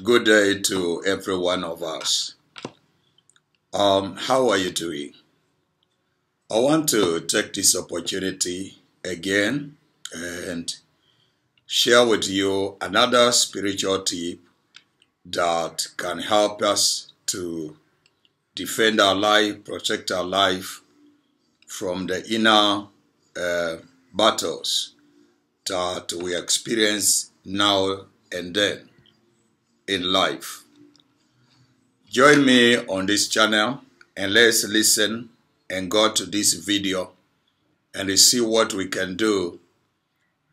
Good day to every one of us. Um, how are you doing? I want to take this opportunity again and share with you another spiritual tip that can help us to defend our life, protect our life from the inner uh, battles that we experience now and then in life. Join me on this channel and let's listen and go to this video and see what we can do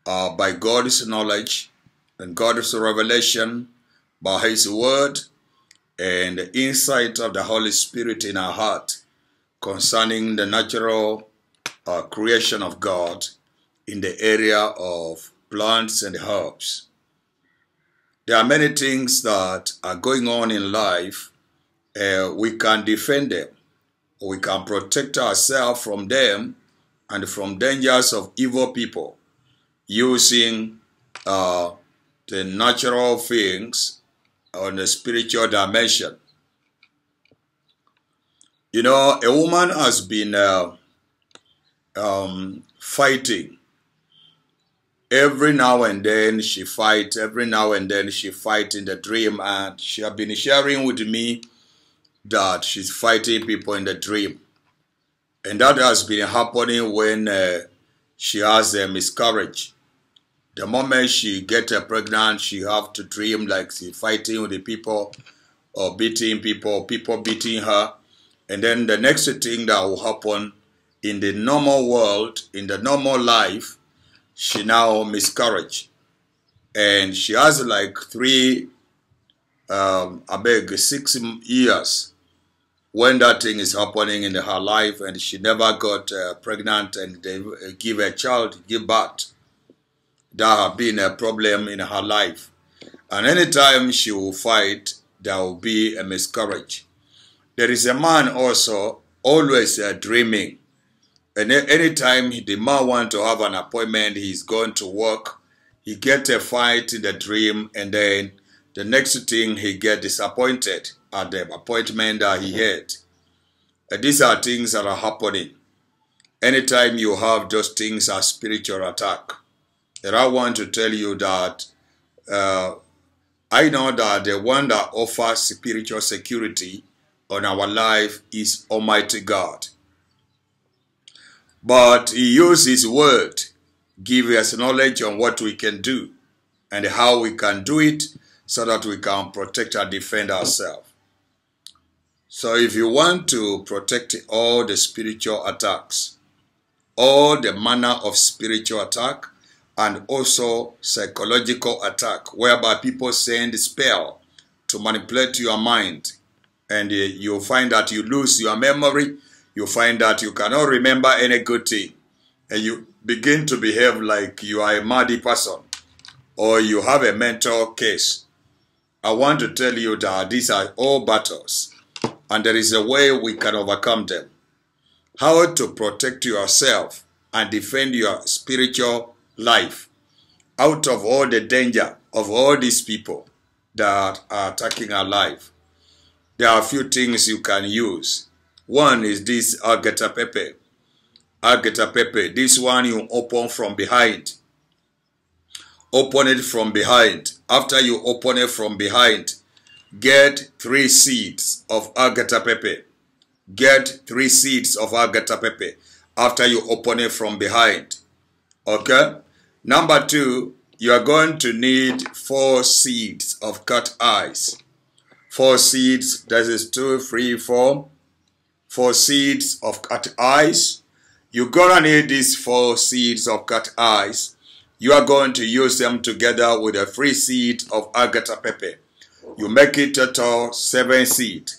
uh, by God's knowledge and God's revelation by His Word and the insight of the Holy Spirit in our heart concerning the natural uh, creation of God in the area of plants and herbs. There are many things that are going on in life. Uh, we can defend them. We can protect ourselves from them and from dangers of evil people using uh, the natural things on the spiritual dimension. You know, a woman has been uh, um, fighting every now and then she fight every now and then she fight in the dream and she have been sharing with me that she's fighting people in the dream. And that has been happening when uh, she has a miscarriage. The moment she get pregnant she have to dream like she fighting with the people or beating people people beating her. And then the next thing that will happen in the normal world in the normal life she now miscarriage. And she has like three um i beg six years when that thing is happening in her life and she never got uh, pregnant and they give a child give birth. That have been a problem in her life. And anytime she will fight there will be a miscarriage. There is a man also always uh, dreaming and anytime the man want to have an appointment, he's going to work. He get a fight in the dream, and then the next thing he get disappointed at the appointment that he had. And these are things that are happening. Anytime you have those things as spiritual attack. And I want to tell you that uh, I know that the one that offers spiritual security on our life is Almighty God. But he used his word, give us knowledge on what we can do and how we can do it so that we can protect and defend ourselves. So if you want to protect all the spiritual attacks, all the manner of spiritual attack, and also psychological attack, whereby people send spell to manipulate your mind, and you find that you lose your memory, you find that you cannot remember any good thing and you begin to behave like you are a muddy person or you have a mental case. I want to tell you that these are all battles and there is a way we can overcome them. How to protect yourself and defend your spiritual life out of all the danger of all these people that are attacking our life. There are a few things you can use one is this agata pepe. Agata pepe. This one you open from behind. Open it from behind. After you open it from behind, get three seeds of agata pepe. Get three seeds of agata pepe after you open it from behind. Okay? Number two, you are going to need four seeds of cut eyes. Four seeds, that is two, three, four four seeds of cut eyes. You're gonna need these four seeds of cut eyes. You are going to use them together with a free seed of agata pepe. You make it total seven seed.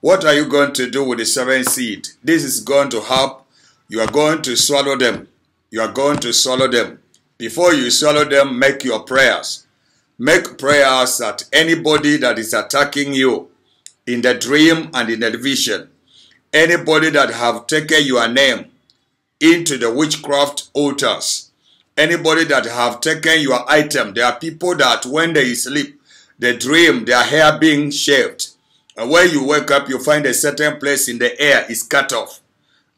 What are you going to do with the seven seed? This is going to help. You are going to swallow them. You are going to swallow them. Before you swallow them, make your prayers. Make prayers at anybody that is attacking you in the dream and in the vision, anybody that have taken your name into the witchcraft altars, anybody that have taken your item, there are people that when they sleep, they dream their hair being shaved. And when you wake up, you find a certain place in the air is cut off.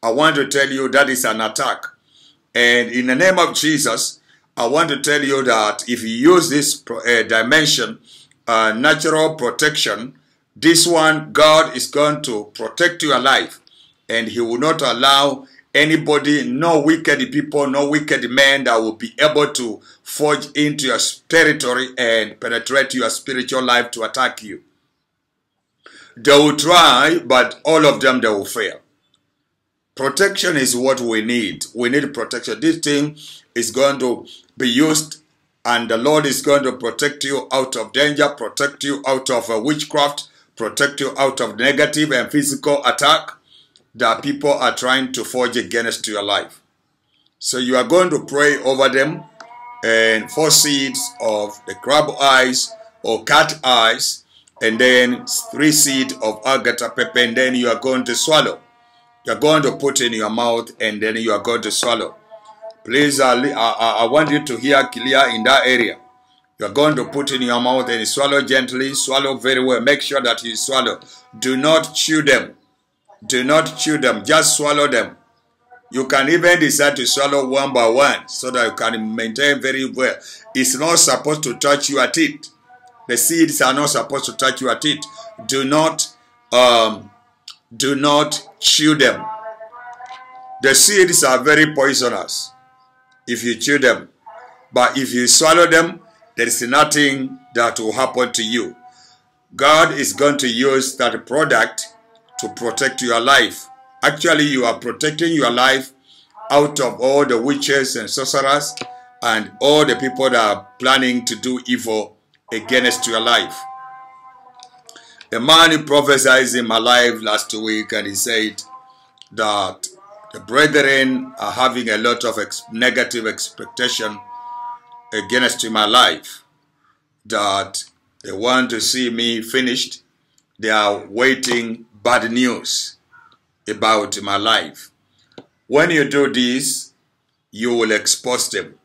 I want to tell you that is an attack. And in the name of Jesus, I want to tell you that if you use this uh, dimension, uh, natural protection, this one, God is going to protect your life. And He will not allow anybody, no wicked people, no wicked men that will be able to forge into your territory and penetrate your spiritual life to attack you. They will try, but all of them they will fail. Protection is what we need. We need protection. This thing is going to be used and the Lord is going to protect you out of danger, protect you out of a witchcraft, protect you out of negative and physical attack that people are trying to forge against your life. So you are going to pray over them and four seeds of the crab eyes or cat eyes and then three seeds of agata pepper and then you are going to swallow. You are going to put in your mouth and then you are going to swallow. Please, uh, I, I want you to hear clear in that area. You are going to put in your mouth and swallow gently, swallow very well. Make sure that you swallow. Do not chew them. Do not chew them, just swallow them. You can even decide to swallow one by one so that you can maintain very well. It's not supposed to touch your teeth. The seeds are not supposed to touch your teeth. Do not, um, do not chew them. The seeds are very poisonous if you chew them. But if you swallow them, there is nothing that will happen to you. God is going to use that product to protect your life. Actually, you are protecting your life out of all the witches and sorcerers and all the people that are planning to do evil against your life. A man who prophesied in my life last week and he said that the brethren are having a lot of ex negative expectation against my life, that they want to see me finished. They are waiting bad news about my life. When you do this, you will expose them.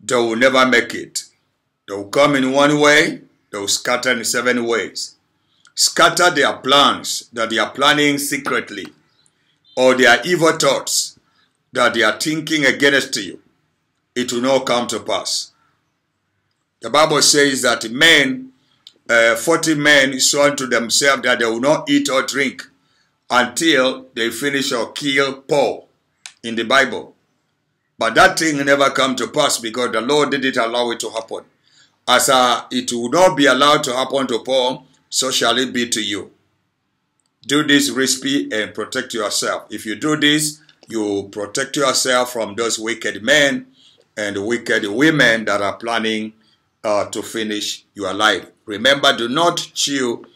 They will never make it. They will come in one way, they will scatter in seven ways. Scatter their plans that they are planning secretly, or their evil thoughts that they are thinking against you. It will not come to pass. The Bible says that men uh, 40 men swore to themselves that they will not eat or drink until they finish or kill Paul in the Bible. But that thing never come to pass because the Lord didn't allow it to happen. As uh, it will not be allowed to happen to Paul, so shall it be to you. Do this recipe and protect yourself. If you do this, you protect yourself from those wicked men and wicked women that are planning uh, to finish your life. Remember, do not chew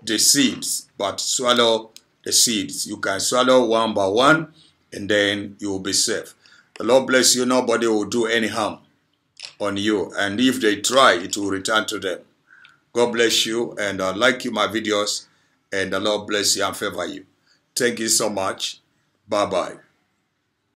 the seeds, but swallow the seeds. You can swallow one by one, and then you will be safe. The Lord bless you. Nobody will do any harm on you. And if they try, it will return to them. God bless you, and uh, like you my videos, and the Lord bless you and favor you. Thank you so much. Bye-bye.